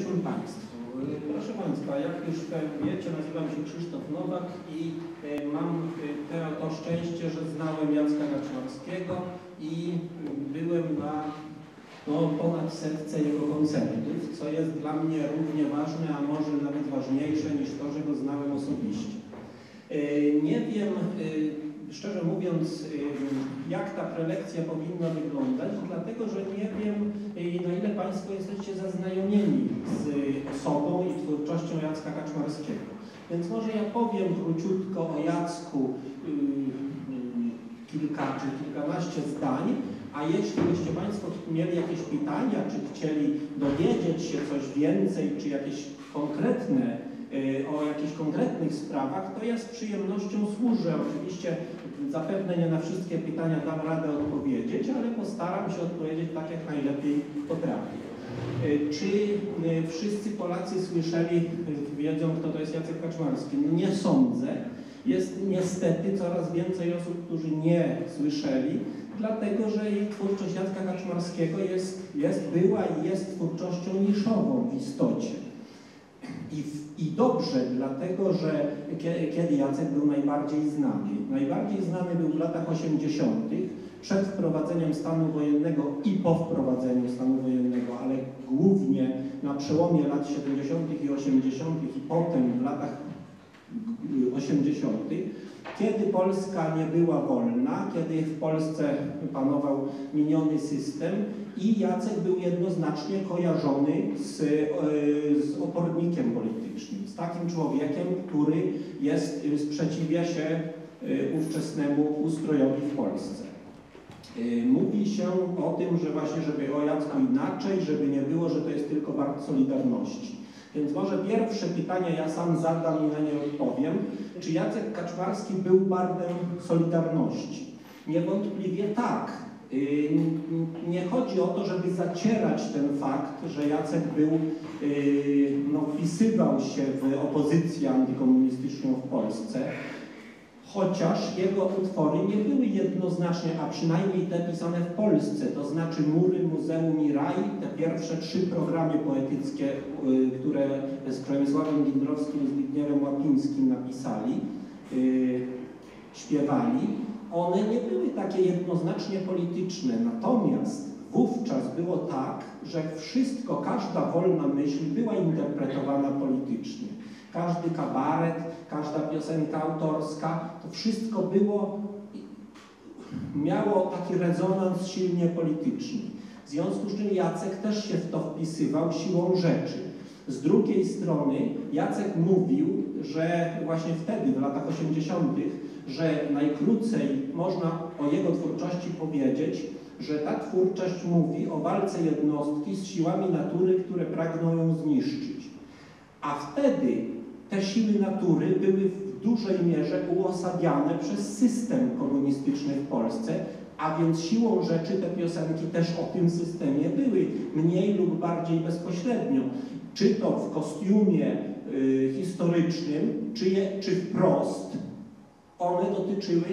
wieczór Państwu. Proszę Państwa, jak już wiecie, nazywam się Krzysztof Nowak i e, mam e, to szczęście, że znałem Jacka Kaczmarskiego i byłem na no, ponad setce jego koncertów, co jest dla mnie równie ważne, a może nawet ważniejsze niż to, że go znałem osobiście. E, nie wiem, szczerze mówiąc, jak ta prelekcja powinna wyglądać, dlatego że nie wiem, na ile Państwo jesteście zaznajomieni z osobą i twórczością Jacka Kaczmarskiego. Więc może ja powiem króciutko o Jacku kilka czy kilkanaście zdań, a jeśli byście Państwo mieli jakieś pytania, czy chcieli dowiedzieć się coś więcej, czy jakieś konkretne o jakichś konkretnych sprawach, to ja z przyjemnością służę. Oczywiście zapewne nie na wszystkie pytania dam radę odpowiedzieć, ale postaram się odpowiedzieć tak, jak najlepiej potrafię. Czy wszyscy Polacy słyszeli, wiedzą, kto to jest Jacek Kaczmarski? Nie sądzę. Jest niestety coraz więcej osób, którzy nie słyszeli, dlatego że jej twórczość Jacka Kaczmarskiego jest, jest była i jest twórczością niszową w istocie. I, I dobrze, dlatego że kiedy Jacek był najbardziej znany? Najbardziej znany był w latach 80., przed wprowadzeniem stanu wojennego i po wprowadzeniu stanu wojennego, ale głównie na przełomie lat 70. i 80. i potem w latach 80., kiedy Polska nie była wolna, kiedy w Polsce panował miniony system i Jacek był jednoznacznie kojarzony z, e, z opornikiem politycznym, z takim człowiekiem, który jest, sprzeciwia się e, ówczesnemu ustrojowi w Polsce. E, mówi się o tym, że właśnie, żeby o Jacku inaczej, żeby nie było, że to jest tylko bardzo Solidarności. Więc może pierwsze pytanie ja sam zadam i na nie odpowiem. Czy Jacek Kaczmarski był bardem Solidarności? Niewątpliwie tak. Y, nie chodzi o to, żeby zacierać ten fakt, że Jacek był, y, no, wpisywał się w opozycję antykomunistyczną w Polsce chociaż jego utwory nie były jednoznacznie, a przynajmniej te pisane w Polsce, to znaczy Mury, Muzeum i Raj, te pierwsze trzy programy poetyckie, y, które z Przemysławem Gindrowskim i Zbigniewem Łapińskim napisali, yy, śpiewali, one nie były takie jednoznacznie polityczne, natomiast wówczas było tak, że wszystko, każda wolna myśl była interpretowana politycznie. Każdy kabaret, każda piosenka autorska, to wszystko było, miało taki rezonans silnie polityczny. W związku z czym Jacek też się w to wpisywał siłą rzeczy. Z drugiej strony Jacek mówił, że właśnie wtedy, w latach 80., że najkrócej można o jego twórczości powiedzieć, że ta twórczość mówi o walce jednostki z siłami natury, które pragną ją zniszczyć. A wtedy te siły natury były w dużej mierze uosabiane przez system komunistyczny w Polsce, a więc siłą rzeczy te piosenki też o tym systemie były, mniej lub bardziej bezpośrednio. Czy to w kostiumie y, historycznym, czy, je, czy wprost, one dotyczyły,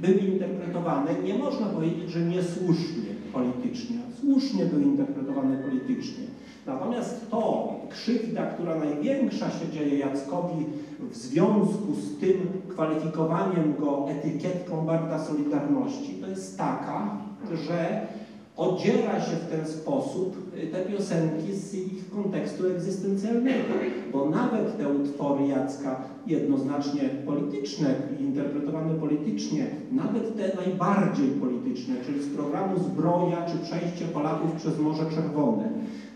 były interpretowane, nie można powiedzieć, że niesłusznie politycznie, słusznie były interpretowane politycznie. Natomiast to krzywda, która największa się dzieje Jackowi w związku z tym kwalifikowaniem go etykietką Barda Solidarności, to jest taka, że odziera się w ten sposób te piosenki z ich kontekstu egzystencjalnego, bo nawet te utwory Jacka jednoznacznie polityczne, interpretowane politycznie, nawet te najbardziej polityczne, czyli z programu Zbroja czy Przejście Polaków przez Morze Czerwone,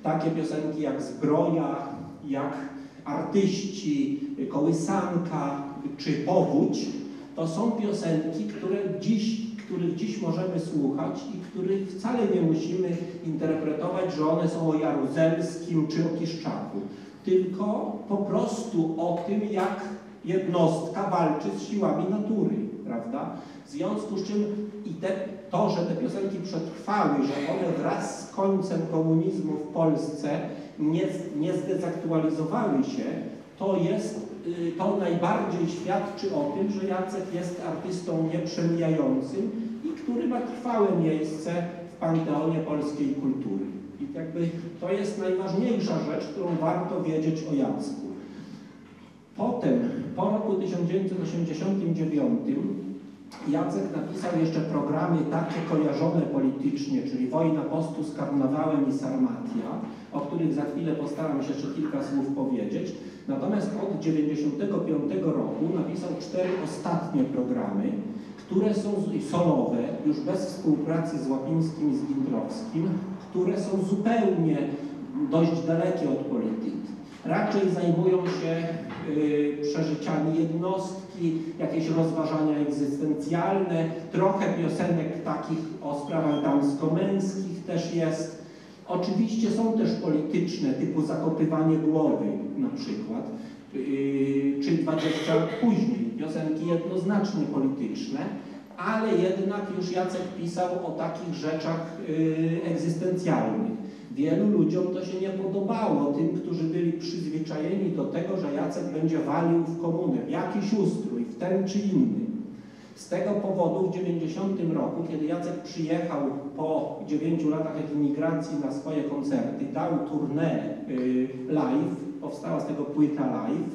takie piosenki jak Zbroja, jak Artyści, Kołysanka czy Powódź, to są piosenki, które dziś, których dziś możemy słuchać i których wcale nie musimy interpretować, że one są o Jaruzelskim czy o Kiszczaku, tylko po prostu o tym, jak jednostka walczy z siłami natury, prawda? W związku z czym i te, to, że te piosenki przetrwały, że one wraz z końcem komunizmu w Polsce nie, nie zdezaktualizowały się, to jest, y, to najbardziej świadczy o tym, że Jacek jest artystą nieprzemijającym i który ma trwałe miejsce w panteonie polskiej kultury. I jakby to jest najważniejsza rzecz, którą warto wiedzieć o Jacku. Potem, po roku 1989, Jacek napisał jeszcze programy takie kojarzone politycznie, czyli Wojna Postu z Karnawałem i Sarmatia, o których za chwilę postaram się jeszcze kilka słów powiedzieć. Natomiast od 1995 roku napisał cztery ostatnie programy, które są solowe, już bez współpracy z Łapińskim i z Gintrowskim, które są zupełnie dość dalekie od polityki. Raczej zajmują się y, przeżyciami jednostki, jakieś rozważania egzystencjalne, trochę piosenek takich o sprawach damsko-męskich też jest. Oczywiście są też polityczne, typu zakopywanie głowy na przykład, yy, czy 20 lat później, piosenki jednoznacznie polityczne, ale jednak już Jacek pisał o takich rzeczach yy, egzystencjalnych. Wielu ludziom to się nie podobało, tym, którzy byli przyzwyczajeni do tego, że Jacek będzie walił w komunę, jakiś ustrój, w ten czy inny. Z tego powodu w 90 roku, kiedy Jacek przyjechał po 9 latach emigracji na swoje koncerty, dał tournée y, live, powstała z tego płyta live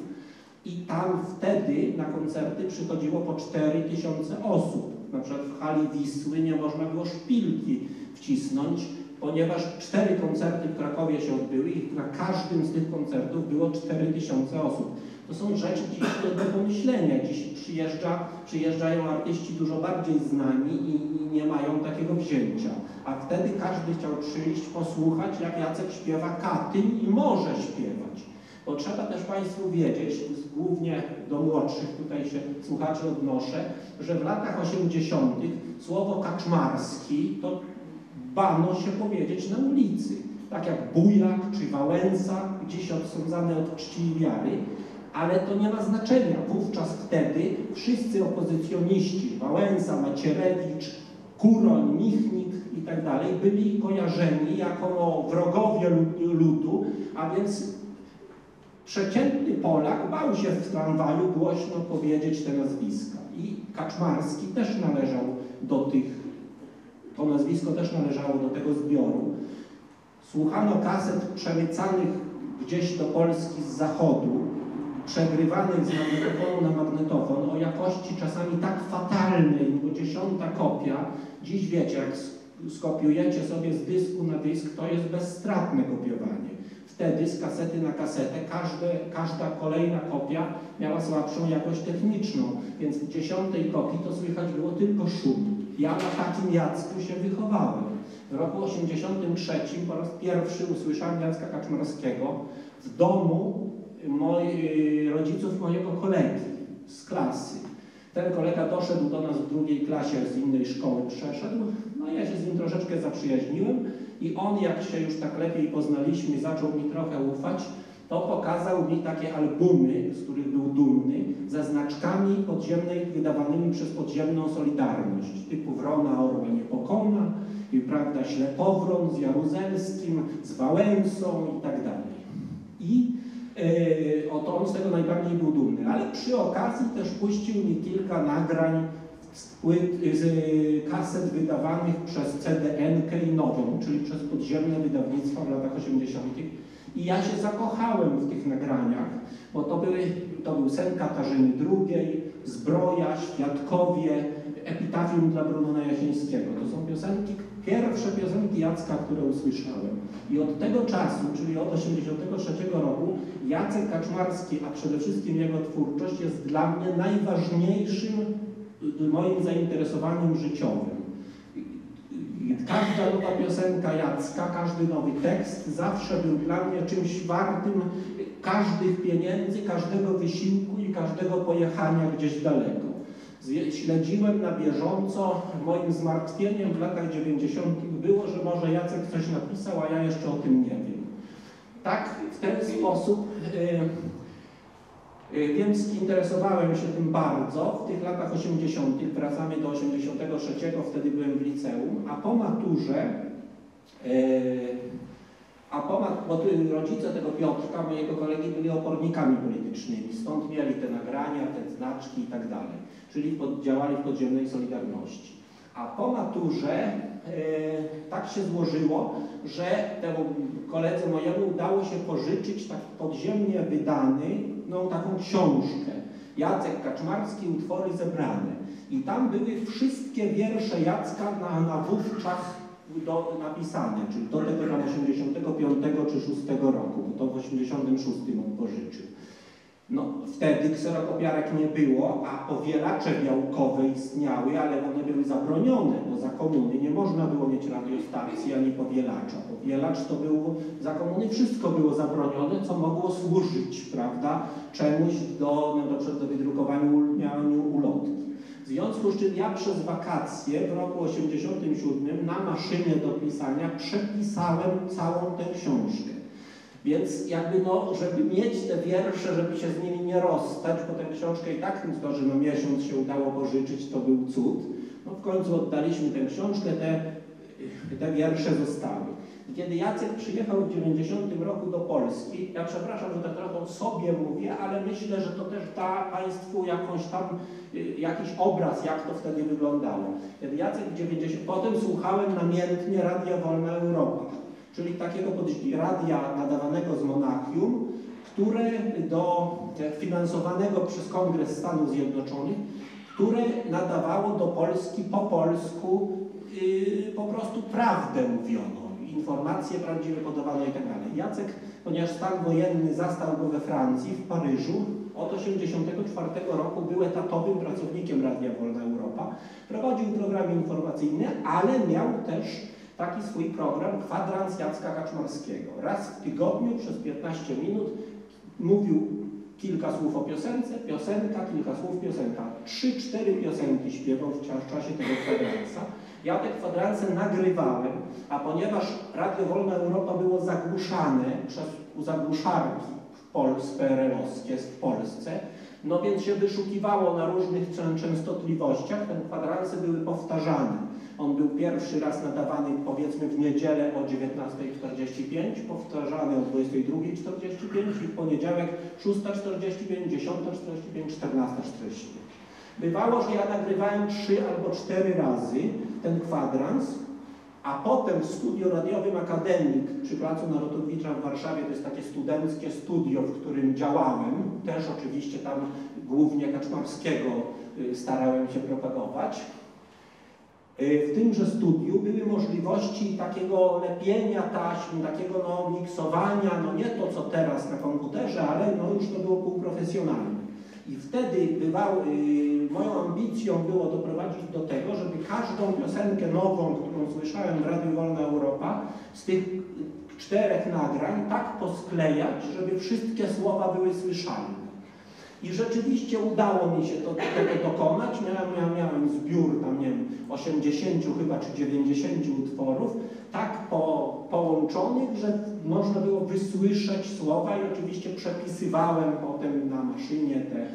i tam wtedy na koncerty przychodziło po 4000 osób. Na przykład w hali Wisły nie można było szpilki wcisnąć, ponieważ cztery koncerty w Krakowie się odbyły i na każdym z tych koncertów było 4000 osób. To są rzeczy dziś do pomyślenia. Dziś przyjeżdża, przyjeżdżają artyści dużo bardziej znani i, i, nie mają takiego wzięcia. A wtedy każdy chciał przyjść, posłuchać, jak Jacek śpiewa Katyń i może śpiewać. Bo trzeba też Państwu wiedzieć, głównie do młodszych tutaj się słuchaczy odnoszę, że w latach 80. słowo kaczmarski to bano się powiedzieć na ulicy. Tak jak Bujak czy Wałęsa, dziś odsądzane od czci i wiary, ale to nie ma znaczenia. Wówczas wtedy wszyscy opozycjoniści, Wałęsa, Macierewicz, Kuroń, Michnik i tak dalej, byli kojarzeni jako wrogowie ludu, a więc przeciętny Polak bał się w tramwaju głośno powiedzieć te nazwiska. I Kaczmarski też należał do tych, to nazwisko też należało do tego zbioru. Słuchano kaset przemycanych gdzieś do Polski z zachodu, przegrywanych z magnetofonu na magnetofon o jakości czasami tak fatalnej, bo dziesiąta kopia, dziś wiecie, jak skopiujecie sobie z dysku na dysk, to jest bezstratne kopiowanie. Wtedy z kasety na kasetę każde, każda kolejna kopia miała słabszą jakość techniczną, więc w dziesiątej kopii to słychać było tylko szum. Ja na takim Jacku się wychowałem. W roku 83 po raz pierwszy usłyszałem Jacka Kaczmarskiego w domu moi, rodziców mojego kolegi z klasy. Ten kolega doszedł do nas w drugiej klasie z innej szkoły, przeszedł, no ja się z nim troszeczkę zaprzyjaźniłem i on, jak się już tak lepiej poznaliśmy, zaczął mi trochę ufać, to pokazał mi takie albumy, z których był dumny, ze znaczkami podziemnej wydawanymi przez podziemną Solidarność, typu Wrona Orła Niepokona, i prawda, Ślepowron z Jaruzelskim, z Wałęsą i tak dalej. I Yy, oto on z tego najbardziej był dumny. Ale przy okazji też puścił mi kilka nagrań z, płyt, z kaset wydawanych przez CDN i Nową, czyli przez podziemne wydawnictwa w latach 80. I ja się zakochałem w tych nagraniach, bo to, były, to był sen Katarzyny II, Zbroja, Świadkowie, Epitafium dla Brunona Jasińskiego. To są piosenki, pierwsze piosenki Jacka, które usłyszałem. I od tego czasu, czyli od 1983 roku, Jacek Kaczmarski, a przede wszystkim jego twórczość jest dla mnie najważniejszym moim zainteresowaniem życiowym. Każda nowa piosenka Jacka, każdy nowy tekst zawsze był dla mnie czymś wartym każdych pieniędzy, każdego wysiłku i każdego pojechania gdzieś daleko. Śledziłem na bieżąco, moim zmartwieniem w latach 90. było, że może Jacek coś napisał, a ja jeszcze o tym nie wiem. Tak, w ten sposób yy, więc interesowałem się tym bardzo. W tych latach 80., wracamy do 83, wtedy byłem w liceum, a po maturze yy, a ponad, bo rodzice tego Piotrka, mojego kolegi, byli opornikami politycznymi, stąd mieli te nagrania, te znaczki i tak dalej, czyli działali w podziemnej Solidarności. A po maturze tak się złożyło, że temu koledze mojemu udało się pożyczyć tak podziemnie wydany, taką książkę. Jacek Kaczmarski, utwory zebrane. I tam były wszystkie wiersze Jacka na, na wówczas do, napisane, czyli do tego tam 85 czy 6 roku, bo to w 86 on pożyczył. No, wtedy kserokopiarek nie było, a powielacze białkowe istniały, ale one były zabronione, bo za komuny nie można było mieć radiostacji ani powielacza. Powielacz to było, za komuny wszystko było zabronione, co mogło służyć, prawda, czemuś do, no, do, wydrukowania ulotki. W związku z czym ja przez wakacje w roku 87 na maszynie do pisania przepisałem całą tę książkę. Więc jakby no, żeby mieć te wiersze, żeby się z nimi nie rozstać, bo tę książkę i tak to, że no miesiąc się udało pożyczyć, to był cud. No w końcu oddaliśmy tę książkę, te, te wiersze zostały. I kiedy Jacek przyjechał w 90 roku do Polski, ja przepraszam, że tak trochę sobie mówię, ale myślę, że to też da Państwu jakąś tam, y, jakiś obraz, jak to wtedy wyglądało. Kiedy Jacek w 90, potem słuchałem namiętnie Radia Wolna Europa czyli takiego radia nadawanego z Monachium, które do, finansowanego przez Kongres Stanów Zjednoczonych, które nadawało do Polski po polsku yy, po prostu prawdę mówioną, informacje prawdziwe podawano tak dalej. Jacek, ponieważ stan wojenny zastał go we Francji, w Paryżu, od 1984 roku był etatowym pracownikiem Radia Wolna Europa, prowadził programy informacyjne, ale miał też taki swój program Kwadrans Jacka Kaczmarskiego. Raz w tygodniu przez 15 minut mówił kilka słów o piosence, piosenka, kilka słów piosenka. Trzy, cztery piosenki śpiewał w czasie tego kwadransa. Ja te kwadranse nagrywałem, a ponieważ Radio Wolna Europa było zagłuszane przez zagłuszarki w Polsce, w Polsce, no więc się wyszukiwało na różnych częstotliwościach, te kwadranse były powtarzane. On był pierwszy raz nadawany powiedzmy w niedzielę o 19.45, powtarzany o 22.45 i w poniedziałek 6.45, 10.45, 14.45. Bywało, że ja nagrywałem trzy albo cztery razy ten kwadrans, a potem w studiu radiowym Akademik przy Placu Narodowicza w Warszawie, to jest takie studenckie studio, w którym działałem, też oczywiście tam głównie Kaczmarskiego y, starałem się propagować. Y, w tymże studiu były możliwości takiego lepienia taśm, takiego no, miksowania, no nie to co teraz na komputerze, ale no już to było półprofesjonalne. I wtedy bywał, y, moją ambicją było doprowadzić do tego, żeby każdą piosenkę nową, którą słyszałem w Radiu Wolna Europa, z tych czterech nagrań tak posklejać, żeby wszystkie słowa były słyszalne. I rzeczywiście udało mi się to, tego dokonać. Miałem, miałem, miałem zbiór tam, nie wiem, 80 chyba czy 90 utworów, tak po, połączonych, że można było wysłyszeć słowa i oczywiście przepisywałem potem na maszynie te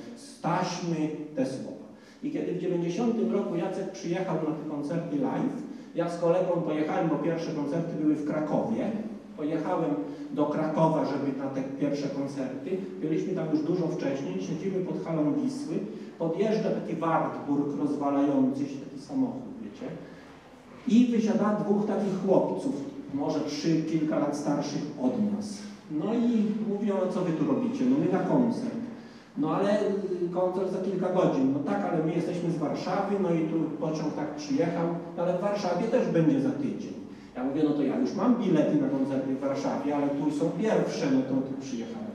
taśmy, te słowa. I kiedy w 90 roku Jacek przyjechał na te koncerty live, ja z kolegą pojechałem, bo pierwsze koncerty były w Krakowie, Pojechałem do Krakowa, żeby na te pierwsze koncerty. Byliśmy tam już dużo wcześniej, siedzimy pod halą Wisły. Podjeżdża taki Wartburg rozwalający się, taki samochód, wiecie. I wysiada dwóch takich chłopców, może trzy, kilka lat starszych od nas. No i mówią, co wy tu robicie? No my na koncert. No ale y, koncert za kilka godzin. No tak, ale my jesteśmy z Warszawy, no i tu pociąg tak przyjechał, ale w Warszawie też będzie za tydzień. Ja mówię, no to ja już mam bilety na koncerty w Warszawie, ale tu są pierwsze, no to tu przyjechałem.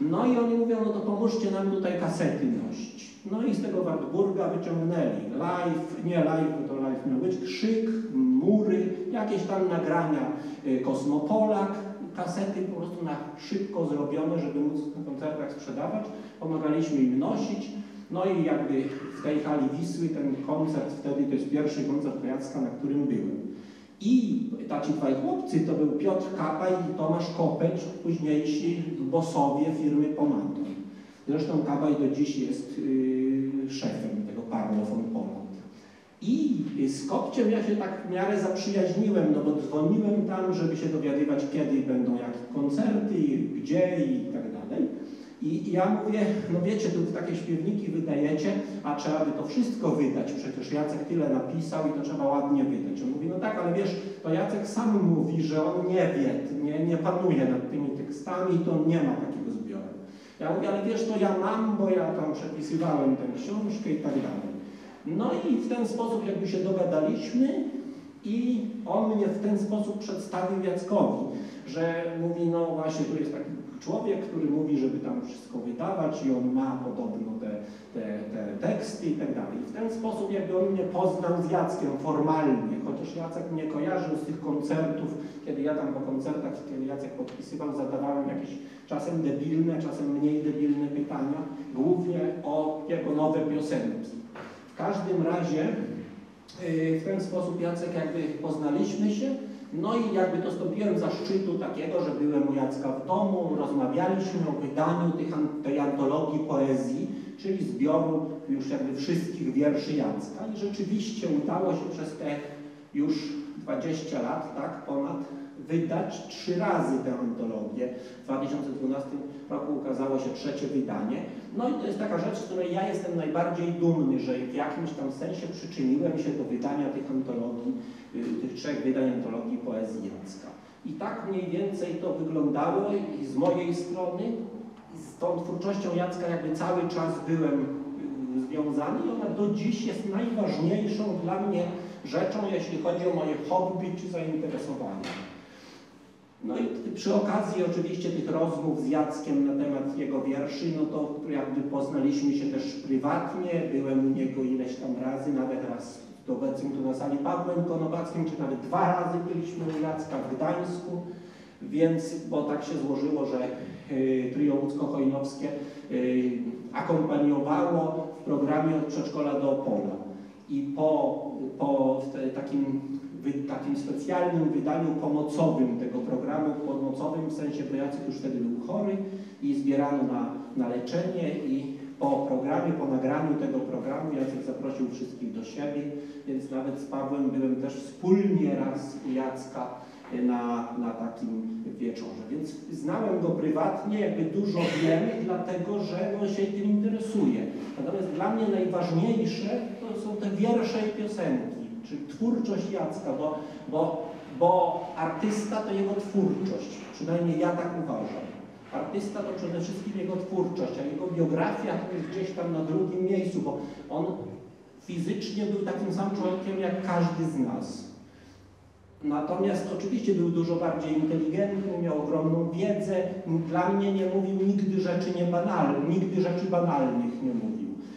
No i oni mówią, no to pomóżcie nam tutaj kasety nosić. No i z tego Wartburga wyciągnęli live, nie live, to live miał być, krzyk, mury, jakieś tam nagrania y, Kosmopolak, kasety po prostu na szybko zrobione, żeby móc na koncertach sprzedawać. Pomagaliśmy im nosić. No i jakby w tej hali Wisły ten koncert wtedy, to jest pierwszy koncert Jacka, na którym byłem. I taci dwaj chłopcy to był Piotr Kapa i Tomasz Kopecz, późniejsi bosowie firmy Pomanton. Zresztą Kabaj do dziś jest yy, szefem tego Parlophone Poland. I z Kopciem ja się tak w miarę zaprzyjaźniłem, no bo dzwoniłem tam, żeby się dowiadywać, kiedy będą jakie koncerty, gdzie i tak dalej. I, ja mówię, no wiecie, tu takie śpiewniki wydajecie, a trzeba by to wszystko wydać, przecież Jacek tyle napisał i to trzeba ładnie wydać. On mówi, no tak, ale wiesz, to Jacek sam mówi, że on nie wie, nie, nie panuje nad tymi tekstami, to nie ma takiego zbioru. Ja mówię, ale wiesz, to ja mam, bo ja tam przepisywałem tę książkę i tak dalej. No i w ten sposób jakby się dogadaliśmy i on mnie w ten sposób przedstawił Jackowi, że mówi, no właśnie, tu jest taki człowiek, który mówi, żeby tam wszystko wydawać i on ma podobno te, te, te teksty i tak dalej. W ten sposób jakby on mnie poznał z Jackiem formalnie, chociaż Jacek mnie kojarzył z tych koncertów, kiedy ja tam po koncertach, kiedy Jacek podpisywał, zadawałem jakieś czasem debilne, czasem mniej debilne pytania, głównie o jego nowe piosenki. W każdym razie yy, w ten sposób Jacek jakby poznaliśmy się, no i jakby dostąpiłem zaszczytu takiego, że byłem u Jacka w domu, rozmawialiśmy o wydaniu tych, tej antologii poezji, czyli zbioru już jakby wszystkich wierszy Jacka i rzeczywiście udało się przez te już 20 lat, tak, ponad, wydać trzy razy tę antologię. W 2012 roku ukazało się trzecie wydanie. No i to jest taka rzecz, z której ja jestem najbardziej dumny, że w jakimś tam sensie przyczyniłem się do wydania tych antologii, tych trzech wydań antologii poezji Jacka. I tak mniej więcej to wyglądało i z mojej strony, z tą twórczością Jacka jakby cały czas byłem y, związany i ona do dziś jest najważniejszą dla mnie rzeczą, jeśli chodzi o moje hobby czy zainteresowania. No i przy okazji oczywiście tych rozmów z Jackiem na temat jego wierszy, no to jakby poznaliśmy się też prywatnie, byłem u niego ileś tam razy, nawet raz z obecnym tu na sali Pawłem Konowackim, czy nawet dwa razy byliśmy u Jacka w Gdańsku, więc, bo tak się złożyło, że y, trio łódzko-hojnowskie y, akompaniowało w programie od przedszkola do Opola. I po, po te, takim, wy, takim specjalnym wydaniu pomocowym tego programu, pomocowym w sensie, bo Jacek już wtedy był chory i zbierano na, na leczenie i po programie, po nagraniu tego programu Jacek zaprosił wszystkich do siebie, więc nawet z Pawłem byłem też wspólnie raz u Jacka na, na takim wieczorze. Więc znałem go prywatnie, jakby dużo wiem, dlatego że on się tym interesuje. Natomiast dla mnie najważniejsze to są te wiersze i piosenki, czy twórczość Jacka, bo, bo, bo artysta to jego twórczość, przynajmniej ja tak uważam. Artysta to przede wszystkim jego twórczość, a jego biografia to jest gdzieś tam na drugim miejscu, bo on fizycznie był takim samym człowiekiem jak każdy z nas. Natomiast oczywiście był dużo bardziej inteligentny, miał ogromną wiedzę. Dla mnie nie mówił nigdy rzeczy niebanalnych, nigdy rzeczy banalnych nie mówił.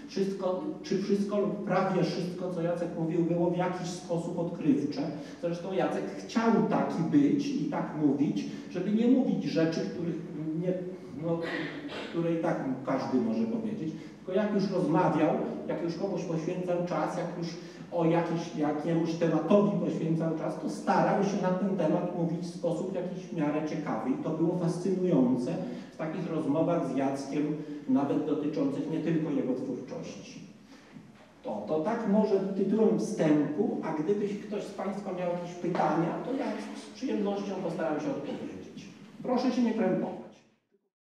Wszystko, czy wszystko lub prawie wszystko, co Jacek mówił, było w jakiś sposób odkrywcze. Zresztą Jacek chciał taki być i tak mówić, żeby nie mówić rzeczy, których nie, no, które i tak każdy może powiedzieć. Tylko jak już rozmawiał, jak już komuś poświęcał czas, jak już o jakiś, jakiemuś tematowi poświęcał czas, to starał się na ten temat mówić w sposób jakiś w miarę ciekawy. I to było fascynujące takich rozmowach z Jackiem, nawet dotyczących nie tylko jego twórczości. To, to tak może tytułem wstępu, a gdybyś ktoś z Państwa miał jakieś pytania, to ja z przyjemnością postaram się odpowiedzieć. Proszę się nie krępować.